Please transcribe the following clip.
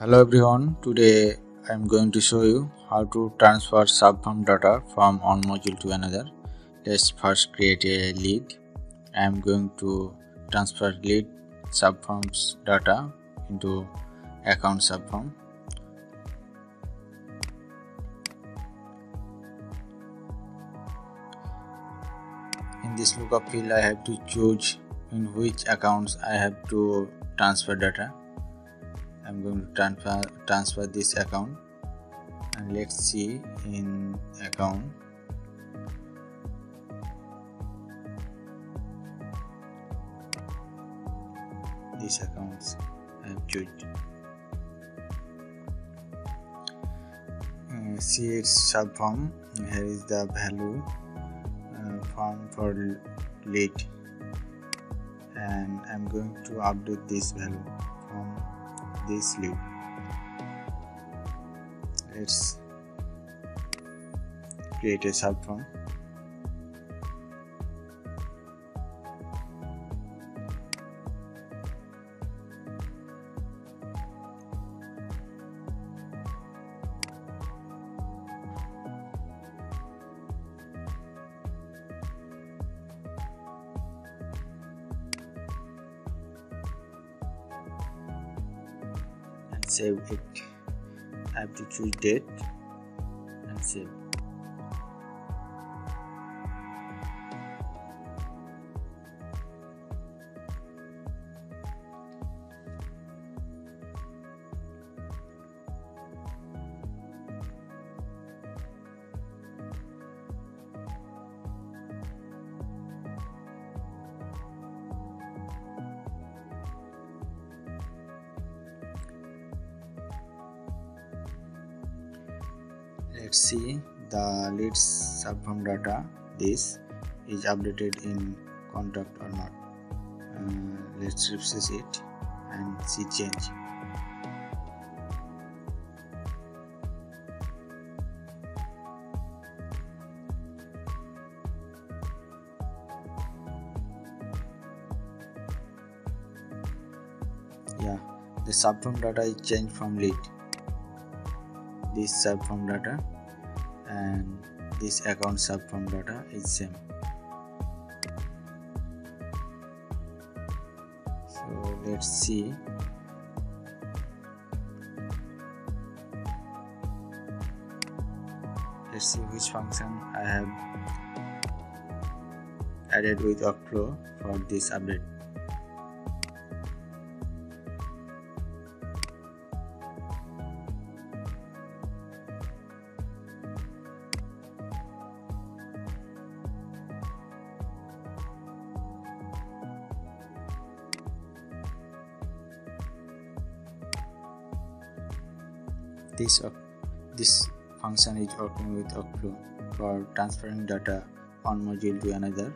Hello everyone, today I am going to show you how to transfer subform data from one module to another. Let's first create a lead. I am going to transfer lead subforms data into account subform. In this lookup field I have to choose in which accounts I have to transfer data I'm going to transfer transfer this account. And let's see in account. These accounts I have chosen uh, see its sub form here is the value uh, form for lead and I'm going to update this value this loop let's create a subform save it I have to choose date and save let's see. The leads subform data. This is updated in contract or not. Uh, let's refresh it and see change. Yeah the subform data is changed from lead this subform data and this account subform data is same. So let's see. Let's see which function I have added with workflow for this update this uh, this function is working with workflow for transferring data one module to another